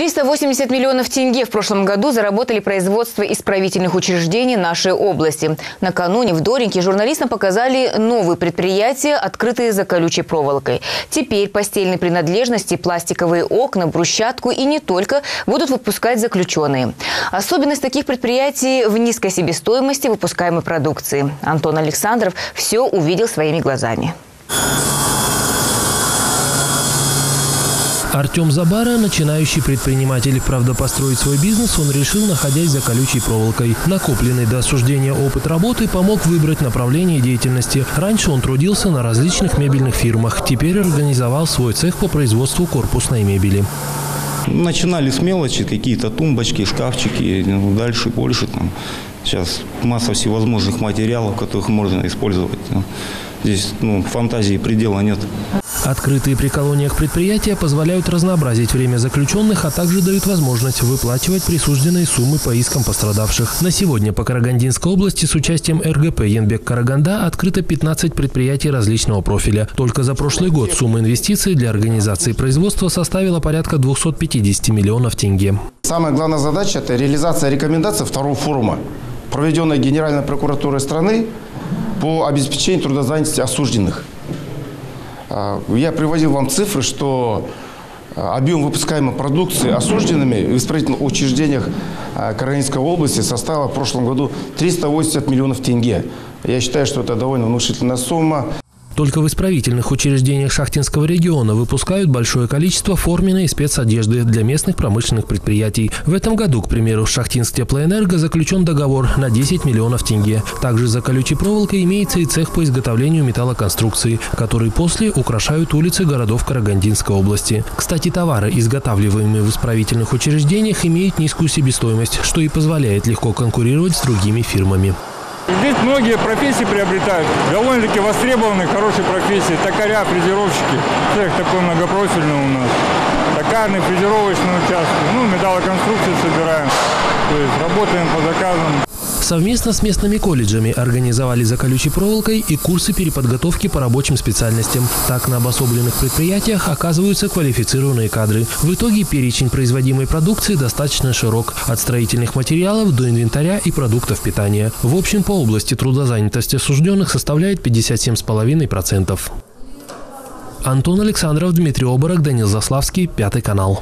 380 миллионов тенге в прошлом году заработали производство исправительных учреждений нашей области. Накануне в Дореньке журналистам показали новые предприятия, открытые за колючей проволокой. Теперь постельные принадлежности, пластиковые окна, брусчатку и не только будут выпускать заключенные. Особенность таких предприятий в низкой себестоимости выпускаемой продукции. Антон Александров все увидел своими глазами. Артем Забара – начинающий предприниматель. Правда, построить свой бизнес он решил, находясь за колючей проволокой. Накопленный до осуждения опыт работы помог выбрать направление деятельности. Раньше он трудился на различных мебельных фирмах. Теперь организовал свой цех по производству корпусной мебели. Начинали с мелочи, какие-то тумбочки, шкафчики, ну, дальше больше. Там. Сейчас масса всевозможных материалов, которых можно использовать. Здесь ну, фантазии предела нет. Открытые при колониях предприятия позволяют разнообразить время заключенных, а также дают возможность выплачивать присужденные суммы по искам пострадавших. На сегодня по Карагандинской области с участием РГП «Янбек-Караганда» открыто 15 предприятий различного профиля. Только за прошлый год сумма инвестиций для организации производства составила порядка 250 миллионов тенге. Самая главная задача – это реализация рекомендаций второго форума, проведенной Генеральной прокуратурой страны по обеспечению трудозанятости осужденных. А, я приводил вам цифры, что а, объем выпускаемой продукции осужденными в исправительных учреждениях а, Карагандинской области составил в прошлом году 380 миллионов тенге. Я считаю, что это довольно внушительная сумма. Только в исправительных учреждениях Шахтинского региона выпускают большое количество форменной и спецодежды для местных промышленных предприятий. В этом году, к примеру, в Шахтинск теплоэнерго заключен договор на 10 миллионов тенге. Также за колючей проволокой имеется и цех по изготовлению металлоконструкций, которые после украшают улицы городов Карагандинской области. Кстати, товары, изготавливаемые в исправительных учреждениях, имеют низкую себестоимость, что и позволяет легко конкурировать с другими фирмами. Здесь многие профессии приобретают, довольно-таки востребованные, хорошие профессии. Токаря, фрезеровщики, цех такой многопрофильный у нас. Токарный, фрезеровочный участок, ну, металлоконструкции собираем. То есть работаем по заказам. Совместно с местными колледжами организовали за колючей проволокой и курсы переподготовки по рабочим специальностям. Так на обособленных предприятиях оказываются квалифицированные кадры. В итоге перечень производимой продукции достаточно широк. От строительных материалов до инвентаря и продуктов питания. В общем, по области трудозанятости осужденных составляет 57,5%. Антон Александров, Дмитрий Оборок, Данил Заславский, Пятый канал.